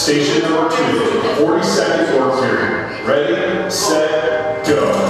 Station number two, 42nd floor clearing. Ready, set, go.